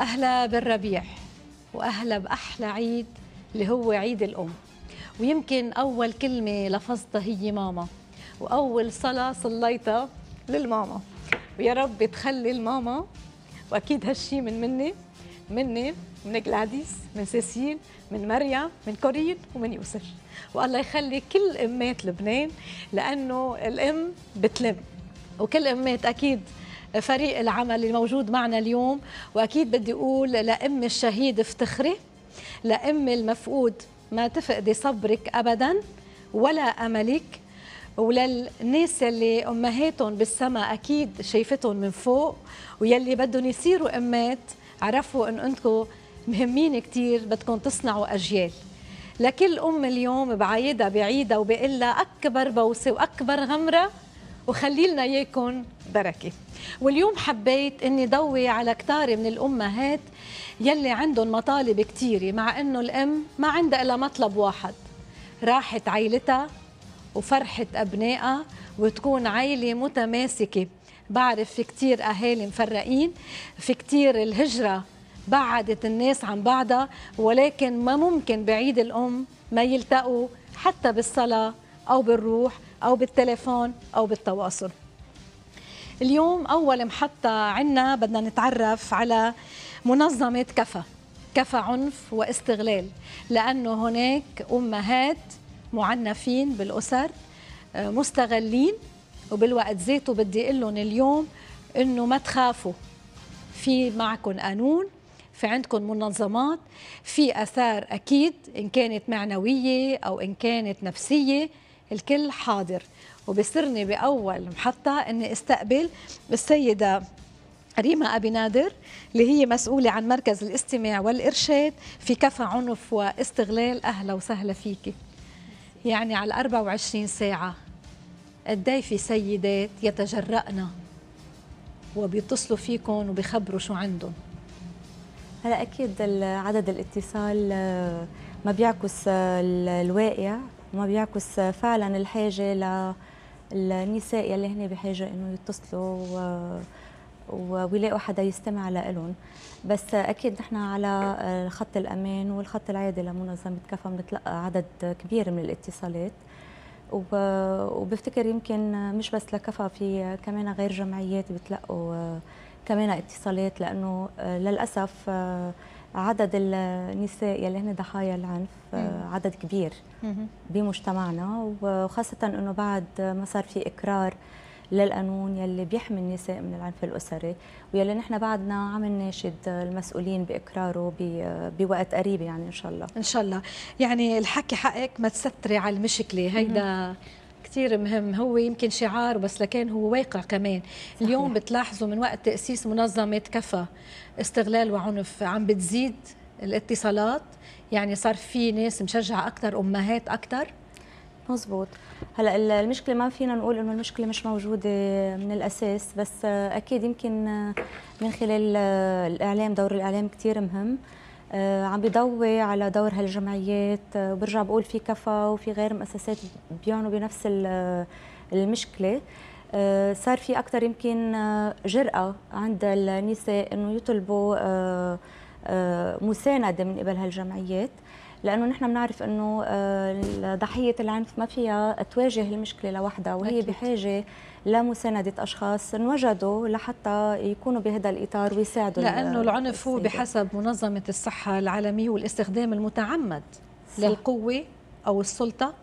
أهلا بالربيع وأهلا بأحلى عيد اللي هو عيد الأم. ويمكن أول كلمة لفظتها هي ماما وأول صلاة صليتها للماما. ويا رب تخلي الماما وأكيد هالشي من مني مني من جلاديس من سيسيل من مريم من كورين ومن يوسف. والله يخلي كل أمات لبنان لأنه الأم بتلم. وكل أمات أكيد فريق العمل الموجود معنا اليوم. وأكيد بدي أقول لأم الشهيد افتخري لأم المفقود ما تفقدي صبرك ابدا ولا أملك. وللناس اللي أمهاتهم بالسما أكيد شايفتهم من فوق ويلي بدهم يصيروا أمات عرفوا انه أنتم مهمين كثير بدكم تصنعوا أجيال. لكل أم اليوم بعيدها بعيدها لها أكبر بوسة وأكبر غمرة وخلي لنا اياكم بركة. واليوم حبيت إني ضوي على كتار من الأمهات يلي عندهم مطالب كثيره مع إنه الأم ما عندها إلا مطلب واحد راحه عائلتها وفرحه أبنائها وتكون عائله متماسكة. بعرف في كثير أهالي مفرقين في كثير الهجرة بعدت الناس عن بعضها ولكن ما ممكن بعيد الأم ما يلتقوا حتى بالصلاة أو بالروح. أو بالتليفون أو بالتواصل. اليوم أول محطة عنا بدنا نتعرف على منظمة كفى كفى عنف واستغلال لأنه هناك أمهات معنفين بالأسر مستغلين وبالوقت ذاته بدي أقول لهم اليوم إنه ما تخافوا في معكم قانون في عندكم منظمات في آثار أكيد إن كانت معنوية أو إن كانت نفسية الكل حاضر. وبسرني بأول محطة إني أستقبل السيدة ريما أبي نادر اللي هي مسؤولة عن مركز الاستماع والإرشاد في كفى عنف واستغلال. أهلا وسهلا فيكي يعني على 24 ساعة قد في سيدات يتجرأن وبيتصلوا فيكم وبيخبروا شو عندهم هلا أكيد عدد الاتصال ما بيعكس الواقع. وما بيعكس فعلا الحاجة للنساء يلي هن بحاجة إنه يتصلوا ويلاقوا حدا يستمع لهم بس أكيد نحن على خط الأمان والخط العادي لمنظمة كفا بنتلقى عدد كبير من الاتصالات. وبفتكر يمكن مش بس لكفا في كمان غير جمعيات بتلقوا كمان اتصالات لأنه للأسف عدد النساء يلي هن ضحايا العنف عدد كبير بمجتمعنا. وخاصة إنه بعد ما صار في إقرار للقانون يلي بيحمي النساء من العنف الأسري ويلي نحن بعدنا عم نناشد المسؤولين بإقراره بوقت قريب يعني إن شاء الله. إن شاء الله. يعني الحكي حقك ما تستري على المشكلة. هيدا كثير مهم. هو يمكن شعار بس لكن هو واقع كمان. صحيح. اليوم بتلاحظوا من وقت تأسيس منظمة كفى استغلال وعنف عم بتزيد الاتصالات. يعني صار في ناس مشجعة أكثر أمهات أكثر مزبوط هلأ المشكلة ما فينا نقول إنه المشكلة مش موجودة من الأساس بس أكيد يمكن من خلال الإعلام دور الإعلام كثير مهم. عم بيضوي على دور هالجمعيات. آه، وبرجع بقول في كفا وفي غير مؤسسات بيعنوا بنفس المشكلة. آه، صار في أكثر يمكن جرأة عند النساء إنه يطلبوا مساندة من قبل هالجمعيات. لأنه نحن بنعرف إنه ضحية العنف ما فيها تواجه المشكلة لوحدها وهي أكيد. بحاجة لمساندة أشخاص انوجدوا لحتى يكونوا بهذا الإطار ويساعدوا لأنه العنف هو بحسب منظمة الصحة العالمية والاستخدام المتعمد صح. للقوة أو السلطة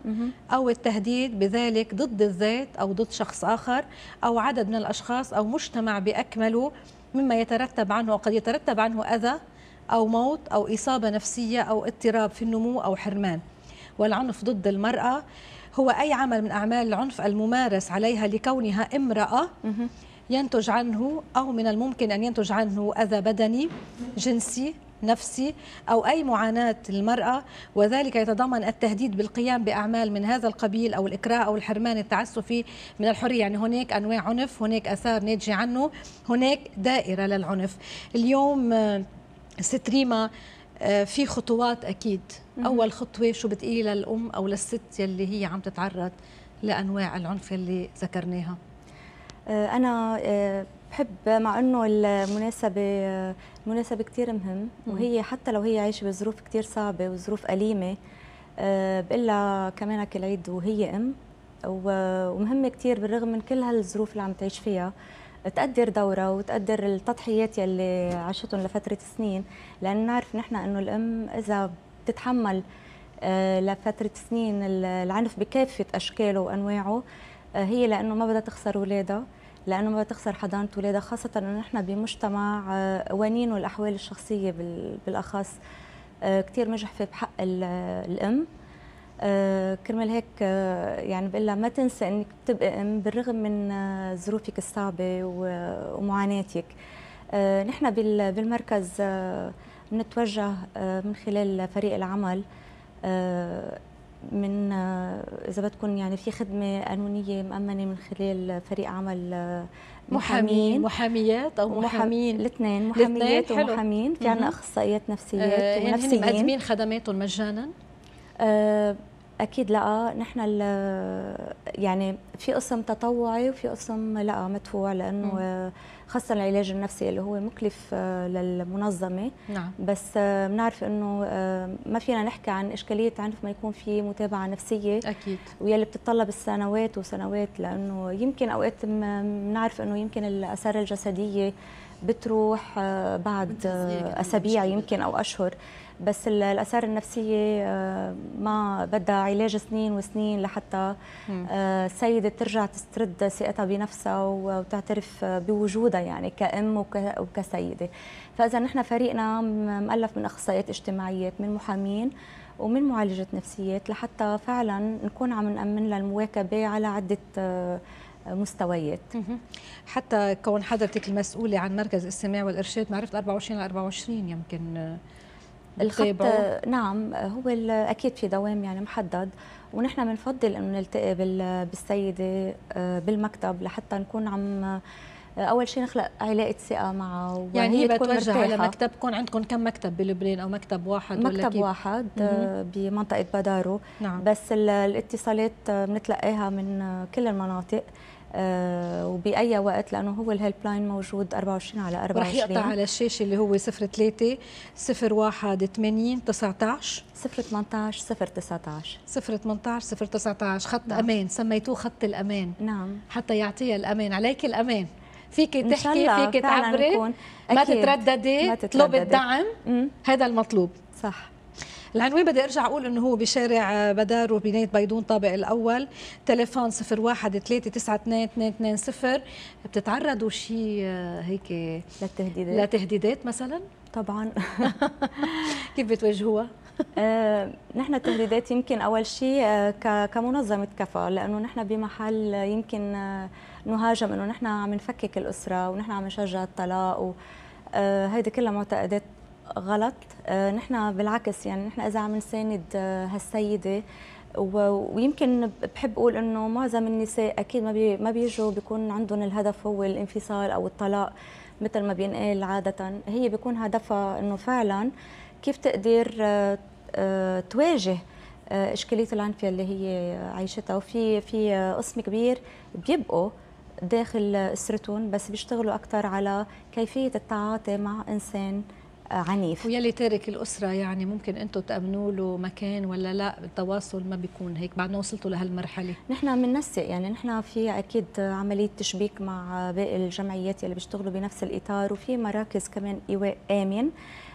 أو التهديد بذلك ضد الذات أو ضد شخص آخر أو عدد من الأشخاص أو مجتمع بأكمله مما يترتب عنه وقد يترتب عنه أذى أو موت أو إصابة نفسية أو اضطراب في النمو أو حرمان. والعنف ضد المرأة هو أي عمل من أعمال العنف الممارس عليها لكونها امرأة ينتج عنه أو من الممكن أن ينتج عنه أذى بدني جنسي نفسي أو أي معاناة للمرأة وذلك يتضمن التهديد بالقيام بأعمال من هذا القبيل أو الإكراه أو الحرمان التعسفي من الحرية. يعني هناك أنواع عنف هناك أثار ناتجة عنه هناك دائرة للعنف. اليوم ست ريما آه، في خطوات أكيد. أول خطوة شو بتقولي للأم أو للست يلي هي عم تتعرض لأنواع العنف اللي ذكرناها؟ آه، أنا آه، بحب مع إنه المناسبة المناسبه كثير مهم. وهي حتى لو هي عايشة بظروف كثير صعبة وظروف أليمة بقول لها كمان كل عيد وهي أم. ومهمة كثير بالرغم من كل هالظروف اللي عم تعيش فيها. تقدر دورها وتقدر التضحيات يلي عاشتهم لفترة سنين لأن نعرف نحن إنه الأم إذا بتتحمل آه، لفترة سنين العنف بكافة أشكاله وأنواعه آه، هي لأنه ما بدها تخسر اولادها لأنه ما بدها تخسر حضانة اولادها خاصة إنه نحن بمجتمع قوانين والأحوال الشخصية بالأخص كثير مجحفه بحق الأم. آه كرمال هيك آه يعني بقول لها ما تنسى إنك تبقي أم بالرغم من آه ظروفك الصعبة ومعاناتك. آه نحن بالمركز آه بنتوجه آه من خلال فريق العمل آه من آه إذا بدكم يعني في خدمة قانونية مأمنة من خلال فريق عمل آه محامين محاميات أو محامين. الاثنين محاميات ومحامين في عندنا أخصائيات نفسيات آه ونفسيين. يعني مقدمين خدماتهم مجانا؟ آه أكيد لأ نحن يعني في قسم تطوعي وفي قسم لأ مدفوع لأنه خاصة العلاج النفسي اللي هو مكلف آه، للمنظمة. نعم. بس آه، بنعرف إنه آه، ما فينا نحكي عن إشكالية عنف ما يكون في متابعة نفسية. أكيد. ويلي بتتطلب السنوات وسنوات لأنه يمكن أوقات بنعرف إنه يمكن الاثار الجسدية بتروح بعد أسابيع يمكن أو أشهر. بس الاثار النفسية آه، ما بدها علاج سنين وسنين لحتى آه، السيدة ترجع تسترد ثقتها بنفسها وتعترف بوجودها يعني كأم وكسيدة. فإذا نحن فريقنا مؤلف من أخصائيات اجتماعيات من محامين ومن معالجة نفسيات لحتى فعلا نكون عم نأمن لها المواكبه على عدة آه، مستويات. حتى كون حضرتك المسؤولة عن مركز السماع والإرشاد معرفه 24 ل 24 يمكن الخط نعم هو أكيد في دوام يعني محدد ونحن بنفضل إنه نلتقي بالسيدة آه، بالمكتب لحتى نكون عم آه، أول شيء نخلق علاقة ثقة معه يعني هي بتوجه على مكتبكم عندكم كم مكتب؟ بلبنان أو مكتب واحد مكتب ولا كيف؟ واحد آه، بمنطقة بدارو. نعم. بس الاتصالات بنتلقاها من كل المناطق. وبأي وقت لأنه هو ال help line موجود 24 على 24 رح يقطع على الشاشه اللي هو 03 01 80 19 018 019 018 019 خط نعم. أمان سميتوه خط الأمان. نعم. حتى يعطيها الأمان. عليك الأمان. فيك تحكي فيك تعبري. ما تترددي. تطلبي الدعم. هذا المطلوب. صح. العنوان بدي أرجع أقول إنه هو بشارع بدار وبناية بيضون طابق الأول. تليفون 01 392 بتتعرضوا شيء آه، هيك للتهديدات؟ لتهديدات مثلا؟ طبعا. كيف بتواجهوها آه، نحن التهديدات يمكن أول شيء آه، كمنظمة كفا لأنه نحن بمحل يمكن آه، نهاجم إنه نحن عم نفكك الأسرة ونحن عم نشجع الطلاق و هيدي كلها معتقدات غلط. آه، نحن بالعكس يعني نحن إذا عم نساند آه، هالسيدة ويمكن بحب أقول إنه معظم النساء أكيد ما ما بيجوا بيكون عندهم الهدف هو الانفصال أو الطلاق مثل ما بينقال عادة. هي بيكون هدفها إنه فعلا كيف تقدر آه، تواجه إشكالية العنف اللي هي عايشتها. وفي في قسم كبير بيبقوا داخل اسرتهم بس بيشتغلوا أكثر على كيفية التعاطي مع إنسان عنيف. ويلي تارك الأسرة يعني ممكن أنتم تأمنوا له مكان ولا لا؟ التواصل ما بيكون هيك بعد ما وصلتوا لهالمرحلة. نحن بننسق يعني نحن في أكيد عملية تشبيك مع باقي الجمعيات اللي بيشتغلوا بنفس الإطار وفي مراكز كمان إيواء آمن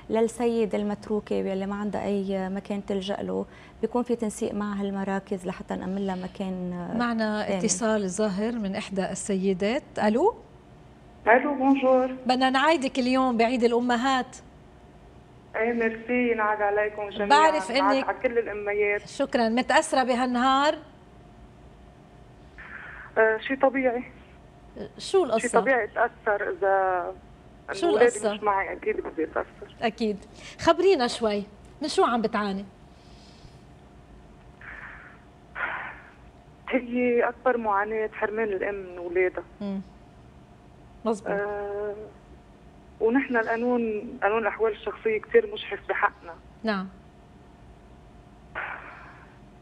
للسيد المتروكة واللي ما عندها أي مكان تلجأ له. بيكون في تنسيق مع هالمراكز لحتى نأمن لها مكان معنا آمن. اتصال ظاهر من إحدى السيدات. ألو؟ ألو bonjour بدنا نعيدك اليوم بعيد الأمهات. إيه ميرسي ينعاد عليكم جميعا. بعرف إنك على كل الإميات. شكرا. متاثره بهالنهار؟ آه شيء طبيعي. شو القصة؟ شيء طبيعي اتاثر إذا شو القصة؟ مش معي أكيد بدي اتاثر أكيد. خبرينا شوي. من شو عم بتعاني؟ هي أكبر معاناة حرمان الام من اولادها مظبوط. آه ونحن القانون قانون الأحوال الشخصية كثير مشحف بحقنا نعم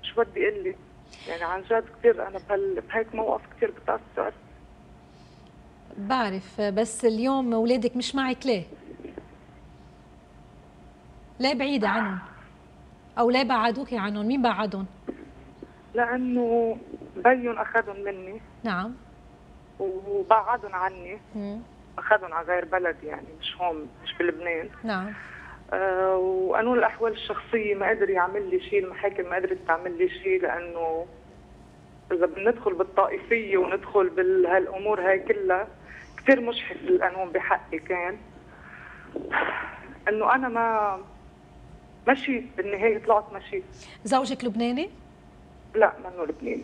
شو بدي أقول لك يعني عن جد كثير أنا بهيك موقف كثير بتأثر بعرف بس اليوم أولادك مش معك ليه؟ ليه بعيدة عنهم؟ أو ليه بعدوكي عنهم؟ مين بعدهم؟ لأنه بيهم أخذهم مني نعم وبعدهم عني مم. أخذهم على غير بلد يعني مش هون مش بلبنان. نعم. آه وقانون الأحوال الشخصية؟ ما قدر يعمل لي شيء المحاكم ما قدرت تعمل لي شيء لأنه إذا بندخل بالطائفية وندخل بهالأمور هاي كلها كثير مشحف القانون بحقي كان. إنه أنا ما مشيت بالنهاية طلعت مشيت زوجك لبناني؟ لا منه لبناني.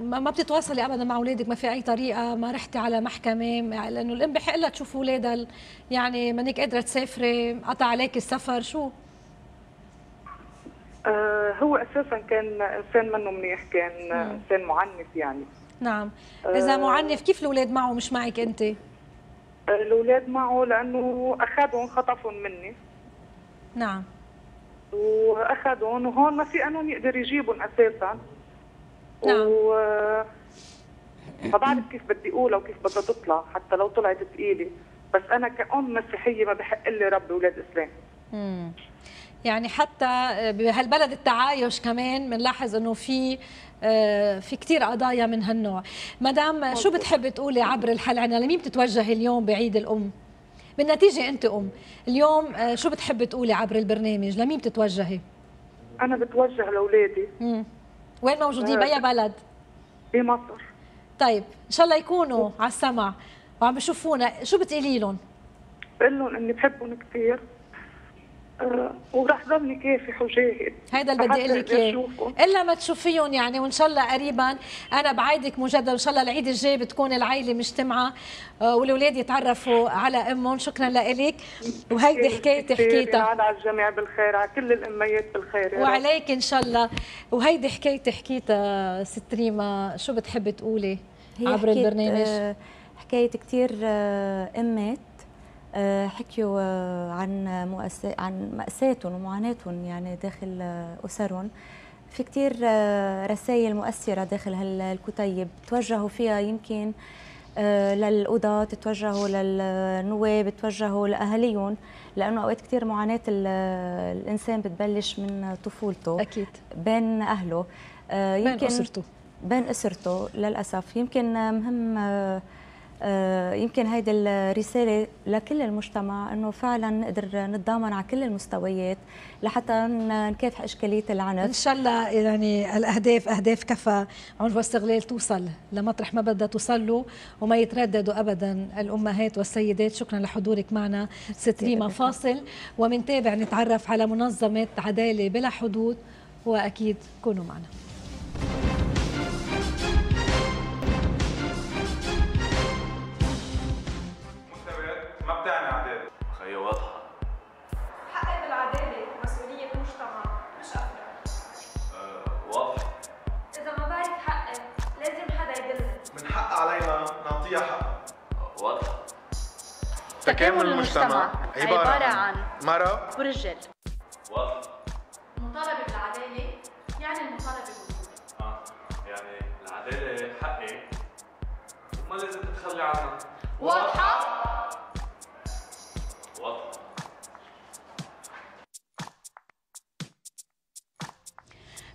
ما ما بتتواصلي ابدا مع أولادك ما في أي طريقة ما رحتي على محكمة لأنه الام بحق لها تشوف اولادها يعني مانك قادرة تسافري قطع عليك السفر شو؟ آه هو أساسا كان إنسان منه منيح كان آه، إنسان معنف يعني. نعم. إذا معنف كيف الأولاد معه مش معك أنت؟ آه، الأولاد معه لأنه أخذهم خطفهم مني. نعم. وأخذهم وهون ما في قانون يقدر يجيبهم أساسا. نعم. و ما بعرف كيف بدي اقولها وكيف بدها تطلع حتى لو طلعت ثقيله بس أنا كأم مسيحية ما بحق لي ربي أولاد إسلام. مم. يعني حتى بهالبلد التعايش كمان بنلاحظ إنه في آه، في كثير قضايا من هالنوع. مدام شو بتحبي تقولي عبر الحلقة؟ لمين بتتوجهي اليوم بعيد الأم؟ بالنتيجه أنت أم. اليوم آه، شو بتحبي تقولي عبر البرنامج؟ لمين بتتوجهي؟ أنا بتوجه لأولادي. وين موجودين؟ بأي بلد؟ بمصر طيب إن شاء الله يكونوا على السمع وعم بشوفونا. شو بتقولي لهم؟ بقول لهم إني بحبهم كثير أه وراح ضلني كافح وجاهد هيدا اللي بدي أقول لك إياه. إلا ما تشوفيهم يعني وإن شاء الله قريبا. أنا بعيدك مجددا ان شاء الله العيد الجاي بتكون العائلة مجتمعة آه، والأولاد يتعرفوا على أمهم. شكرا لك وهيدي حكايتي حكيتها. ينعاد على الجميع بالخير على كل الأميات بالخير. وعليك إن شاء الله. وهيدي حكايتي حكيتها ست ريما. شو بتحبي تقولي عبر البرنامج؟ آه، حكاية كتير آه، أمات. آه، حكيوا آه، عن مؤس- عن مأساتهم ومعاناتهم يعني داخل آه، أسرهم في كتير رسائل مؤثرة داخل هالكتيب. توجهوا فيها يمكن آه، للقضاة توجهوا للنواب توجهوا لأهاليهم لأنه أوقات كتير معاناة ال- الإنسان بتبلش من طفولته أكيد. بين أهله. آه، بين يمكن أسرته. بين أسرته للأسف. يمكن مهم آه، آه، يمكن هيدي الرسالة لكل المجتمع إنه فعلا نقدر نتضامن على كل المستويات لحتى نكافح إشكالية إن العنف شاء الله يعني الأهداف أهداف كفى عنف واستغلال توصل. لمطرح ما بدها توصل له وما يترددوا ابدا الأمهات والسيدات. شكرا لحضورك معنا ست ريما فاصل. ومنتابع نتعرف على منظمة عدالة بلا حدود. وأكيد كونوا معنا. تكامل المجتمع عبارة عن مرة. ورجال واضحة المطالبة بالعدالة يعني المطالبة بالوجود آه يعني العدالة حقي. وما لازم تتخلي عنها؟ واضحة؟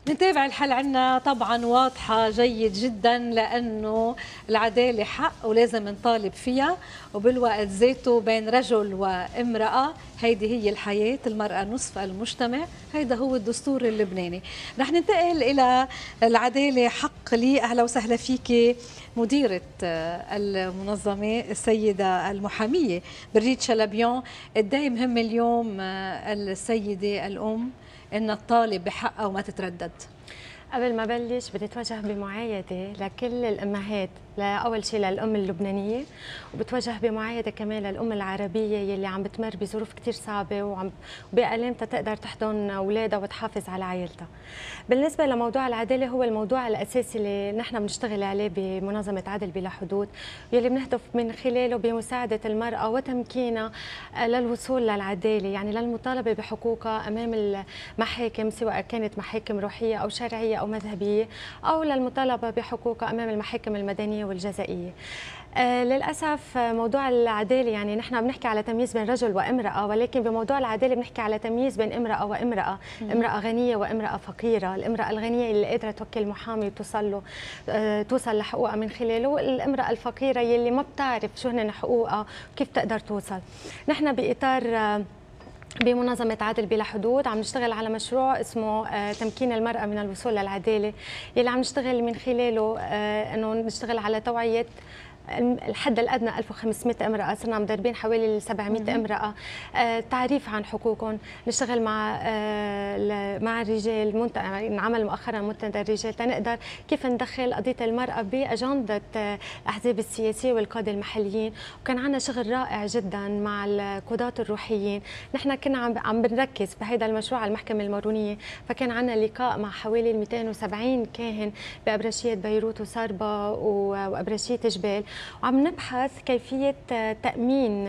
نتابع الحلقة عنا طبعا واضحة جيد جدا لأنه العدالة حق ولازم نطالب فيها وبالوقت ذاته بين رجل وامرأة هيدي هي الحياة المرأة نصف المجتمع هيدا هو الدستور اللبناني. رح ننتقل إلى العدالة حق لي. أهلا وسهلا فيك مديرة المنظمة السيدة المحامية بريد شلبيون قد مهم اليوم السيدة الأم. انها تطالب بحقها وما تتردد. قبل ما بلش بدي اتوجه بمعايدة لكل الأمهات لأول شيء للأم اللبنانية وبتوجه بمعايدة كمان للأم العربية يلي عم بتمر بظروف كثير صعبة وعم بألامتها تقدر تحضن أولادها وتحافظ على عائلتها. بالنسبة لموضوع العدالة هو الموضوع الأساسي اللي نحن بنشتغل عليه بمنظمة عدل بلا حدود يلي بنهدف من خلاله بمساعدة المرأة وتمكينها للوصول للعدالة يعني للمطالبة بحقوقها أمام المحاكم سواء كانت محاكم روحية أو شرعية أو مذهبيه أو للمطالبة بحقوقها أمام المحاكم المدنية والجزائية. آه للأسف موضوع العدالة يعني نحن بنحكي على تمييز بين رجل وامرأة ولكن بموضوع العدالة بنحكي على تمييز بين امرأة وامرأة. امرأة غنية وامرأة فقيرة. الامرأة الغنية اللي قادرة توكل محامي وتوصل له آه توصل لحقوقها من خلاله الامراه الفقيرة يلي ما بتعرف شو هن حقوقها وكيف تقدر توصل. نحن بإطار آه بمنظمة عادل بلا حدود عم نشتغل على مشروع اسمه آه، تمكين المرأة من الوصول للعدالة. يلي عم نشتغل من خلاله آه، إنه نشتغل على توعية الحد الأدنى 1500 امرأة صرنا مدربين حوالي 700 امرأة. آه، تعريف عن حقوقهم. نشتغل مع آه، مع الرجال نعمل مؤخرا منتدى الرجال تنقدر كيف ندخل قضية المرأة بأجندة آه، الأحزاب السياسية والقادة المحليين. وكان عندنا شغل رائع جدا مع القضاة الروحيين. نحن كنا عم عم بنركز بهذا المشروع على المحكمة المارونية. فكان عندنا لقاء مع حوالي 270 كاهن بأبرشية بيروت وصربا وأبرشية جبال. وعم نبحث كيفية تأمين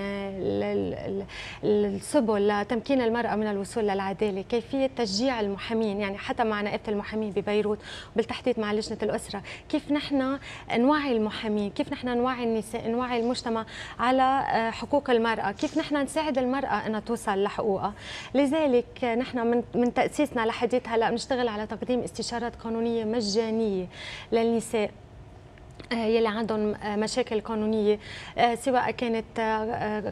السبل لتمكين المرأة من الوصول للعدالة كيفية تشجيع المحامين يعني حتى مع نائبة المحامين ببيروت وبالتحديد مع لجنة الأسرة كيف نحن نوعي المحامين كيف نحن نوعي النساء نوعي المجتمع على حقوق المرأة كيف نحن نساعد المرأة أنها توصل لحقوقها. لذلك نحن من تأسيسنا لحديث هلأ بنشتغل على تقديم استشارات قانونية مجانية للنساء. آه، يلي عندهم آه، مشاكل قانونية آه، سواء كانت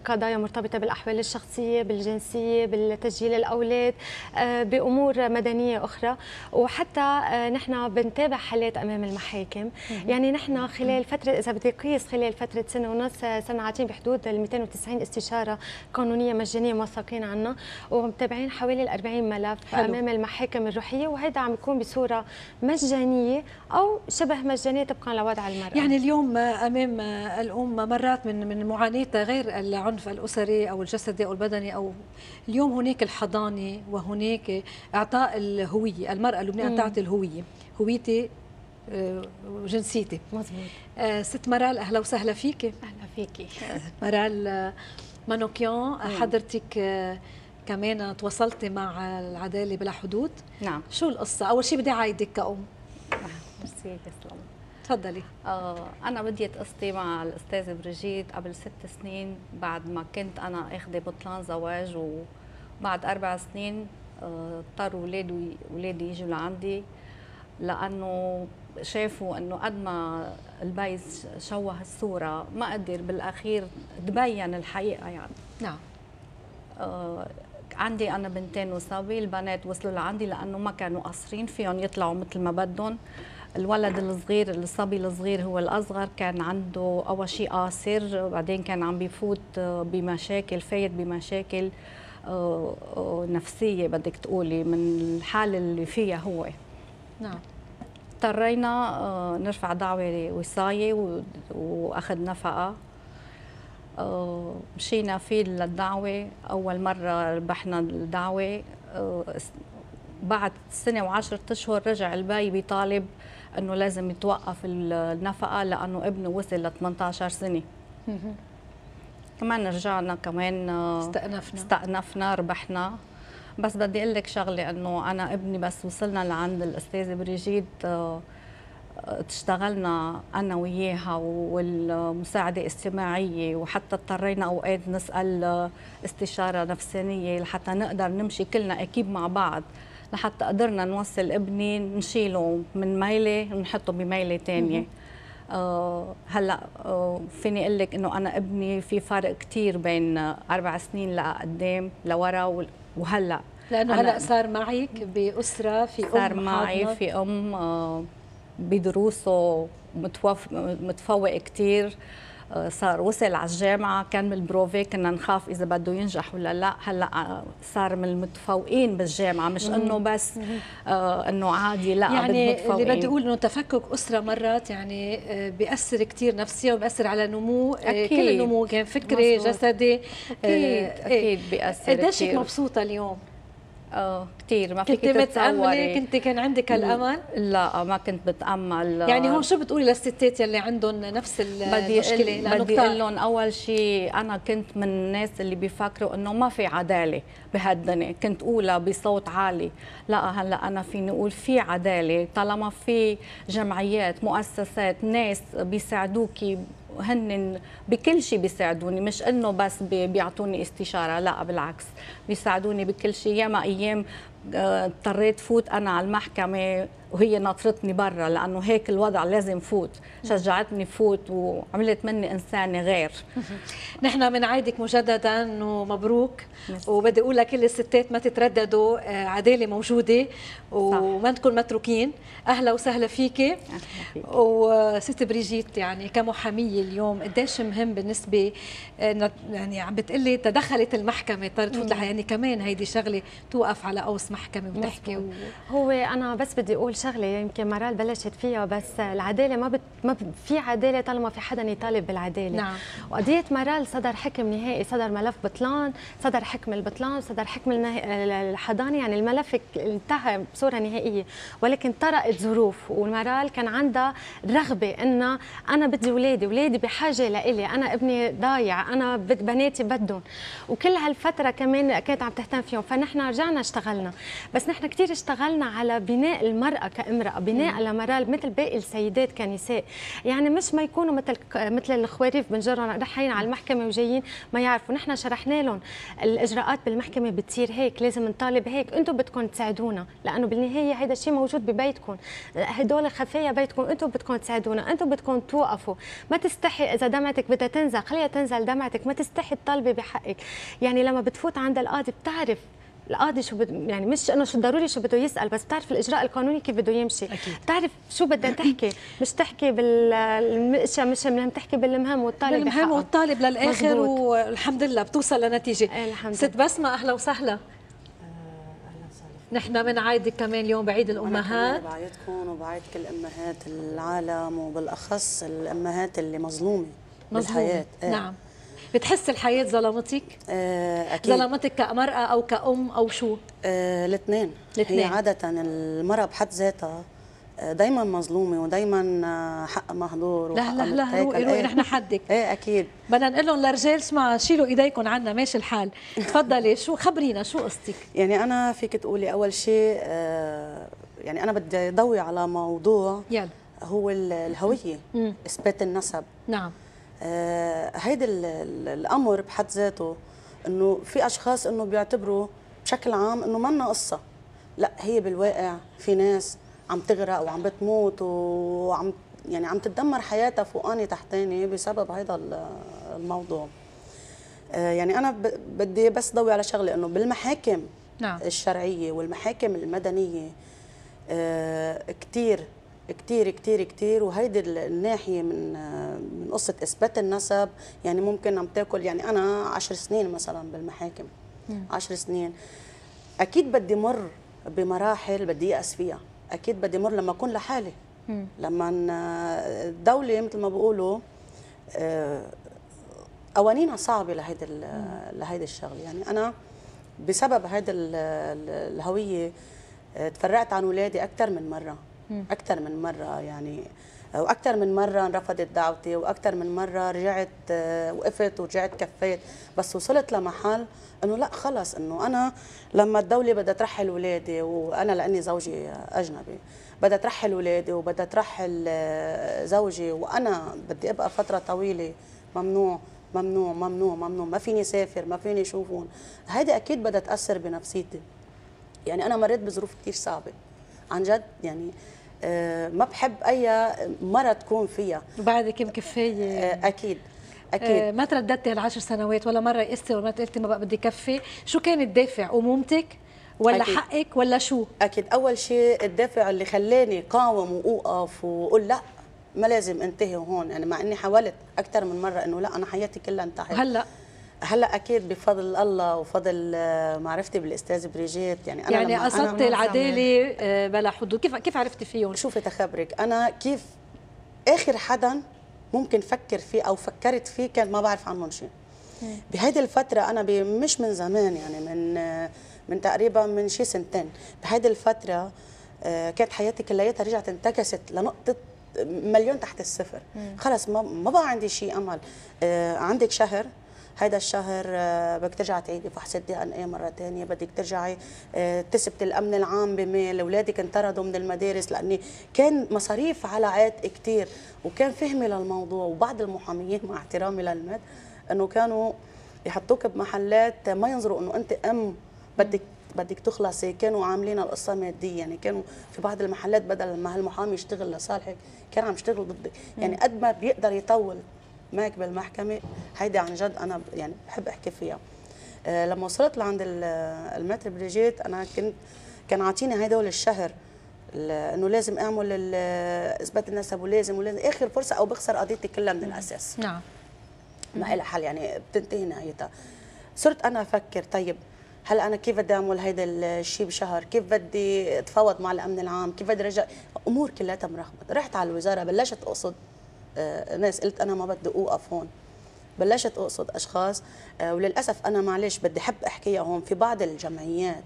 قضايا مرتبطة بالأحوال الشخصية بالجنسية بالتسجيل الأولاد بأمور مدنية أخرى. وحتى نحن بنتابع حالات أمام المحاكم. يعني نحن خلال فترة إذا بدي قيس خلال فترة سنة ونص صرنا عاطين بحدود ال 290 استشارة قانونية مجانية موثقين عنا ومتابعين حوالي ال 40 ملف حلو. أمام المحاكم الروحية. وهذا عم يكون بصورة مجانية أو شبه مجانية طبقا لوضع المرأة. يعني اليوم أمام الام مرات من من معاناتها غير العنف الأسري أو الجسدي أو البدني أو اليوم هناك الحضانة وهناك إعطاء الهوية المرأة اللبنانيه تعطي الهوية هويتي آه، جنسيتي مزبوط آه، ست مرال أهلا وسهلا فيك. أهلا فيكي. مرال آه، مانوكيون حضرتك كمان تواصلتي مع العدالة بلا حدود. نعم. شو القصة؟ أول شيء بدي اعيدك كأم. ميرسي تسلم تفضلي. آه أنا بديت قصتي مع الأستاذة بريجيت قبل ست سنين بعد ما كنت أنا أخذة بطلان زواج وبعد أربع سنين آه، اضطروا أولادي أولادي يجوا لعندي لأنه شافوا إنه قد ما البيز شوه الصورة ما قدر بالأخير تبين الحقيقة يعني. نعم. آه عندي أنا بنتين وصبي البنات وصلوا لعندي لأنه ما كانوا قاصرين فيهم يطلعوا مثل ما بدهم. الولد الصغير الصبي الصغير هو الأصغر كان عنده أول شيء قاصر بعدين كان عم بيفوت بمشاكل فايت بمشاكل آه، آه، نفسية بدك تقولي من الحالة اللي فيها هو. نعم. اضطرينا آه، نرفع دعوة وصايه وأخذ نفقة. مشينا فيه للدعوة أول مرة ربحنا الدعوة. بعد سنة وعشرة أشهر رجع الباي بيطالب إنه لازم يتوقف النفقة لأنه ابنه وصل ل 18 سنة. كمان رجعنا كمان استأنفنا. استأنفنا ربحنا. بس بدي أقول لك شغلة إنه أنا ابني بس وصلنا لعند الأستاذة بريجيد اشتغلنا أنا وياها والمساعدة الاجتماعيه وحتى اضطرينا أوقات نسأل استشارة نفسانية لحتى نقدر نمشي كلنا أكيد مع بعض. لحتى قدرنا نوصل ابني نشيله من ميلة ونحطه بميلة ثانية آه هلأ آه فيني أقول لك إنه أنا ابني في فرق كثير بين أربع سنين لقدام لورا وهلأ. لأنه هلأ صار معك بأسرة في أم صار معي في أم آه بدروسه متفوق كثير آه، صار وصل على الجامعة كان بالبروفي كنا نخاف إذا بده ينجح ولا لا. هلأ آه، صار من المتفوقين بالجامعة مش إنه بس آه إنه عادي لا يعني اللي بدي أقول إنه تفكك أسرة مرات يعني آه، بيأثر كثير نفسيا وبيأثر على نمو أكيد. كل النمو كان فكري مزبوط. جسدي أكيد أكيد بيأثر قديش مبسوطة اليوم؟ آه كثير ما كنت فيك متأملة؟ تتصوري كنت كان عندك هالأمل؟ لا ما كنت بتأمل. يعني هون شو بتقولي للستات يلي عندهم نفس أقول بدي أقول لهم أول شيء أنا كنت من الناس اللي بيفكروا إنه ما في عدالة بهالدنيا. كنت اقولها بصوت عالي. لا هلأ أنا فيني أقول في عدالة. طالما في جمعيات مؤسسات ناس بيساعدوكي هن بكل شيء بيساعدوني مش إنه بس بيعطوني استشارة لا بالعكس. بيساعدوني بكل شيء ياما أيام آه، اضطريت فوت أنا على المحكمة وهي ناطرتني برا لأنه هيك الوضع لازم فوت. شجعتني فوت وعملت مني إنسانة غير. نحن بنعيدك مجددا ومبروك. وبدي أقول لكل الستات ما تترددوا آه، عدالة موجودة وما تكون متروكين. أهلا وسهلا فيكي. وست بريجيت يعني كمحامية اليوم قديش مهم بالنسبة آه، يعني عم بتقلي تدخلت المحكمة اضطرت تفوت يعني كمان هيدي شغلة توقف على قوس محكمة وتحكي. و... هو أنا بس بدي أقول شغلة يمكن مرال بلشت فيها بس العدالة ما بت... ما في عدالة طالما في حدا يطالب بالعدالة. نعم. وقضية مرال صدر حكم نهائي صدر ملف بطلان صدر حكم البطلان صدر حكم الحضانة. يعني الملف انتهى بصورة نهائية. ولكن طرقت ظروف والمرال كان عندها رغبة إنه أنا بدي اولادي اولادي بحاجة لإلي. أنا ابني ضايع أنا بناتي بدهم. وكل هالفترة كمان كانت عم تهتم فيهم. فنحن رجعنا اشتغلنا. بس نحن كثير اشتغلنا على بناء المرأة كامرأة بناء لمرال مثل باقي السيدات كنساء. يعني مش ما يكونوا مثل مثل الخواريف بنجرهم رايحين على المحكمة وجايين ما يعرفوا. نحن شرحنا لهم الإجراءات بالمحكمة بتصير هيك لازم نطالب هيك. أنتم بدكم تساعدونا لأنه بالنهاية هذا الشيء موجود ببيتكم. هدول خفايا بيتكم أنتم بدكم تساعدونا أنتم بدكم توقفوا. ما تستحي إذا دمعتك بدها تنزل خليها تنزل دمعتك ما تستحي تطالبي بحقك. يعني لما بتفوت عند القاضي بتعرف القاضي شو بد... يعني مش إنه شو ضروري شو بده يسأل بس بتعرف الإجراء القانوني كيف بده يمشي. أكيد. بتعرف شو بدها تحكي؟ مش تحكي بالاشياء مش مهم تحكي بالمهم والطالب بالمهم والطالب للآخر والحمد لله بتوصل لنتيجة. إيه الحمد ست بسمة أهلا وسهلا. نحن بنعايدك كمان اليوم بعيد الأمهات. بعيدكم وبعيد كل أمهات العالم وبالأخص الأمهات اللي مظلومة. بالحياة. إيه؟ نعم. بتحس الحياة ظلمتك؟ آه أكيد. ظلمتك كمرأة أو كأم أو شو؟ آه الاثنين هي عادة المرأة بحد ذاتها دايما مظلومة ودايما حق مهدور لا لا لا روقي روقي نحن حدك. إيه أكيد. بدنا نقول لهم للرجال اسمع شيلوا إيديكم عنا ماشي الحال. تفضلي شو خبرينا شو قصتك؟ يعني أنا فيك تقولي أول شيء يعني أنا بدي ضوي على موضوع يلا. هو الهوية إثبات النسب. نعم. آه هيدا الأمر بحد ذاته إنه في أشخاص إنه بيعتبروا بشكل عام إنه منا قصة لا هي بالواقع في ناس عم تغرق وعم بتموت وعم يعني عم تتدمر حياتها فوقاني تحتاني بسبب هذا الموضوع آه يعني أنا بدي بس ضوي على شغلة إنه بالمحاكم نعم. الشرعية والمحاكم المدنية آه كثير كثير كثير كثير وهيدي الناحية من من قصة إثبات النسب. يعني ممكن عم تاكل يعني أنا عشر سنين مثلا بالمحاكم. عشر سنين. أكيد بدي مر بمراحل بدي يأس فيها. أكيد بدي مر لما أكون لحالي. لما الدولة مثل ما بيقولوا قوانينها صعبة لهيدي لهيدي الشغلة. يعني أنا بسبب هيدي الهوية تفرقت عن اولادي أكثر من مرة. أكثر من مرة يعني وأكثر من مرة رفضت دعوتي وأكثر من مرة رجعت وقفت ورجعت كفيت. بس وصلت لمحل إنه لا خلص إنه أنا لما الدولة بدها ترحل اولادي وأنا لأني زوجي أجنبي بدها ترحل اولادي وبدها ترحل زوجي وأنا بدي أبقى فترة طويلة ممنوع ممنوع ممنوع ممنوع. ما فيني سافر ما فيني اشوفهم هيدي أكيد بدها تأثر بنفسيتي. يعني أنا مريت بظروف كثير صعبة. عن جد يعني ما بحب أي مرة تكون فيها وبعدك مكفيه أه أكيد أكيد. أه ما ترددتي هالعشر سنوات ولا مرة يئستي ولا قلتي ما بقى بدي كفي؟ شو كان الدافع؟ أمومتك ولا أكيد. حقك ولا شو؟ أكيد. أول شيء الدافع اللي خلاني قاوم وأوقف وأقول لا ما لازم انتهي هون. يعني مع إني حاولت أكثر من مرة إنه لا أنا حياتي كلها انتهت. هلا هلا أكيد بفضل الله وفضل معرفتي بالاستاذ بريجيت. يعني أنا يعني قصدتي العدالة بلا حدود. كيف كيف عرفتي فيهم؟ شوفي تخبرك أنا كيف آخر حدا ممكن فكر فيه أو فكرت فيه كان ما بعرف عنهم شيء. بهيدي الفترة أنا مش من زمان يعني من من تقريبا من شي سنتين. بهيدي الفترة آه، كانت حياتي كلياتها رجعت انتكست لنقطة مليون تحت الصفر. خلص ما ما بقى عندي شيء أمل. آه، عندك شهر هيدا الشهر آه، بدك ترجعي تعيدي فحص الدي ان اي مرة ثانية بدك ترجعي تثبتي الأمن العام بميل. أولادك انطردوا من المدارس لأني كان مصاريف على عاتق كثير وكان فهمي للموضوع. وبعض المحاميين مع احترامي للمد إنه كانوا يحطوك بمحلات ما ينظروا إنه أنت أم. بدك بدك تخلصي. كانوا عاملين القصة مادية. يعني كانوا في بعض المحلات بدل ما هالمحامي يشتغل لصالحك كان عم يشتغل ضدك. يعني قد ما بيقدر يطول. معك بالمحكمه هيدي عن جد أنا يعني بحب أحكي فيها. آه لما وصلت لعند المتر بريجيت أنا كنت كان عاطيني هدول الشهر إنه لازم أعمل إثبات النسب ولازم ولازم. آخر فرصة أو بخسر قضيتي كلها من الأساس. نعم. ما لها حل يعني بتنتهي نهايتها. صرت أنا أفكر طيب هلا أنا كيف بدي أعمل هيدا الشيء بشهر؟ كيف بدي أتفاوض مع الأمن العام؟ كيف بدي رجع؟ أمور كلها مرخبطه رحت على الوزارة بلشت أقصد ناس قلت أنا ما بدي أوقف هون. بلشت أقصد أشخاص آه، وللأسف أنا معلش بدي احب أحكيها هون في بعض الجمعيات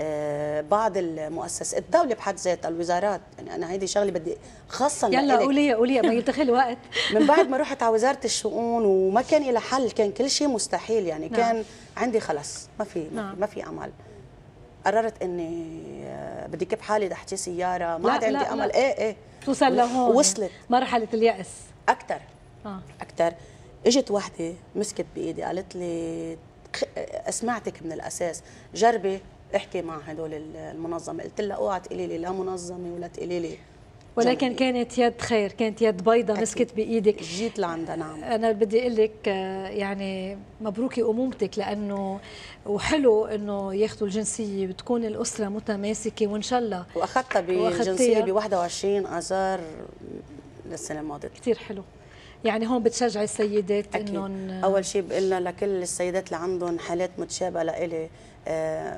آه، بعض المؤسسات الدولة بحد ذاتها الوزارات. يعني أنا هيدي شغلة بدي خاصة يلا قولي قولي ما يلتخي الوقت. من بعد ما رحت على وزارة الشؤون وما كان لها حل كان كل شيء مستحيل. يعني نعم. كان عندي خلص ما في نعم. ما في أمل. قررت إني بدي كب حالي احكي سيارة. ما عاد عندي أمل. إيه إيه. توصل لهون. وصلت. مرحلة اليأس. أكثر آه. أكثر إجت وحدة مسكت بإيدي. قالت لي أسمعتك من الأساس. جربي احكي مع هدول المنظمة. قلت لها أوعى تقولي لي لا منظمة ولا تقولي لي ولكن كانت يد خير كانت يد بيضة مسكت بإيدك. جيت لعندها نعم. أنا بدي أقول لك آه، يعني مبروكي أمومتك لأنه وحلو إنه ياخذوا الجنسية بتكون الأسرة متماسكة وإن شاء الله. وأخذتها بالجنسيه ب 21 اذار السنة الماضية. كثير حلو. يعني هون بتشجعي السيدات إنهم أول شيء بقول لكل السيدات اللي عندهم حالات متشابهة لإلي آه،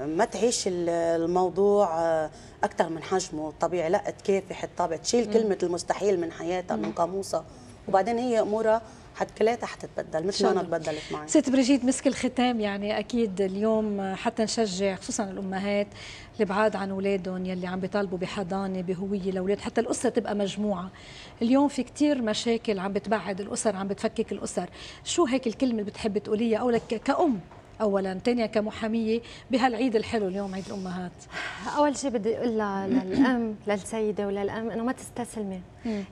ما تعيش الموضوع آه، أكثر من حجمه. الطبيعي لا تكافح الطابع تشيل كلمة المستحيل من حياتها من قاموسها. وبعدين هي أمورها حد كلياتها حتتبدل مثل ما أنا تبدلت معي. ست بريجيت مسك الختام يعني أكيد اليوم حتى نشجع خصوصا الأمهات اللي بعاد عن أولادهم يلي عم بيطالبوا بحضانة بهوية لأولاد حتى الأسرة تبقى مجموعة. اليوم في كثير مشاكل عم بتبعد الأسر عم بتفكك الأسر. شو هيك الكلمة اللي بتحبي تقوليها؟ أو لك كأم؟ اولا. ثانيا كمحامية بهالعيد الحلو اليوم عيد الأمهات. أول شيء بدي أقول للأم للسيدة وللأم إنه ما تستسلمي.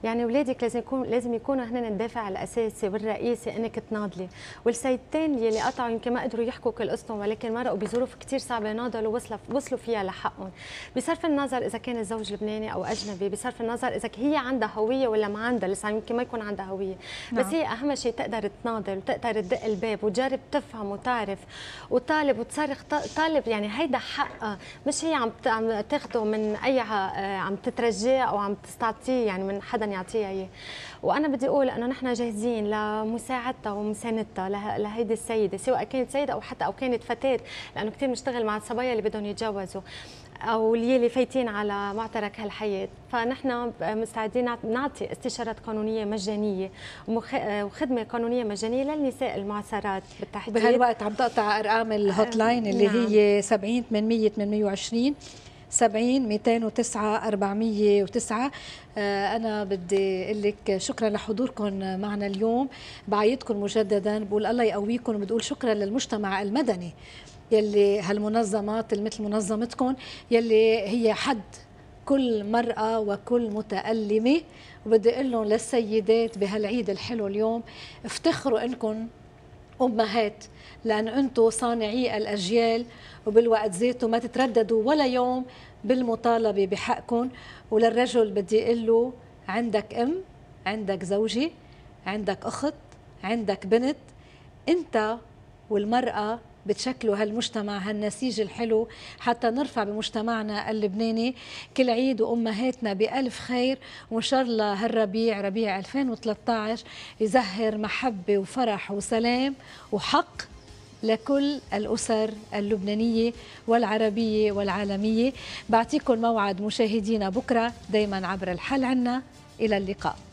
يعني اولادك لازم يكون لازم يكونوا هن الدافع الاساسي والرئيسي إنك تناضلي. والسيدتين يلي قطعوا يمكن ما قدروا يحكوا كل قصتهم ولكن مرقوا بظروف كثير صعبة ناضلوا وصلوا وصلوا فيها لحقهم. بصرف النظر إذا كان الزوج لبناني أو أجنبي بصرف النظر إذا هي عندها هوية ولا ما عندها لسه يمكن ما يكون عندها هوية. نعم. بس هي أهم شيء تقدر تناضل وتقدر تدق الباب وتجرب تفهم وتعرف وطالب وتصرخ طالب. يعني هيدا حقها مش هي عم تاخده من أي آه، عم تترجاه أو عم تستعطيه يعني من حدا يعطيها إياه. وأنا بدي أقول إنه نحن جاهزين لمساعدتها ومساندتها لهيدي السيدة سواء كانت سيدة أو حتى أو كانت فتاة لأنه كثير بنشتغل مع الصبايا اللي بدهم يتجوزوا أو اللي فايتين على معترك هالحياة. فنحن مستعدين نعطي استشارات قانونية مجانية وخدمة قانونية مجانية للنساء المعسرات بالتحديد. بهالوقت عم تقطع أرقام الهوت لاين اللي نعم. هي 70 800 820 70 209 409 أنا بدي أقول لك شكرا لحضوركم معنا اليوم. بعيدكم مجددا بقول الله يقويكم وبدي شكرا للمجتمع المدني يلي هالمنظمات مثل منظمتكم يلي هي حد كل مرأة وكل متألمة. وبدي أقول لهم للسيدات بهالعيد الحلو اليوم افتخروا إنكم أمهات لأن أنتم صانعي الأجيال وبالوقت ذاته ما تترددوا ولا يوم بالمطالبة بحقكم وللرجل بدي أقول له عندك أم عندك زوجة عندك أخت عندك بنت أنت والمرأة بتشكلوا هالمجتمع هالنسيج الحلو. حتى نرفع بمجتمعنا اللبناني. كل عيد وأمهاتنا بألف خير. وإن شاء الله هالربيع ربيع 2013 يزهر محبة وفرح وسلام وحق لكل الأسر اللبنانية والعربية والعالمية. بعطيكم موعد مشاهدينا بكرة دايما عبر الحل عنا. إلى اللقاء.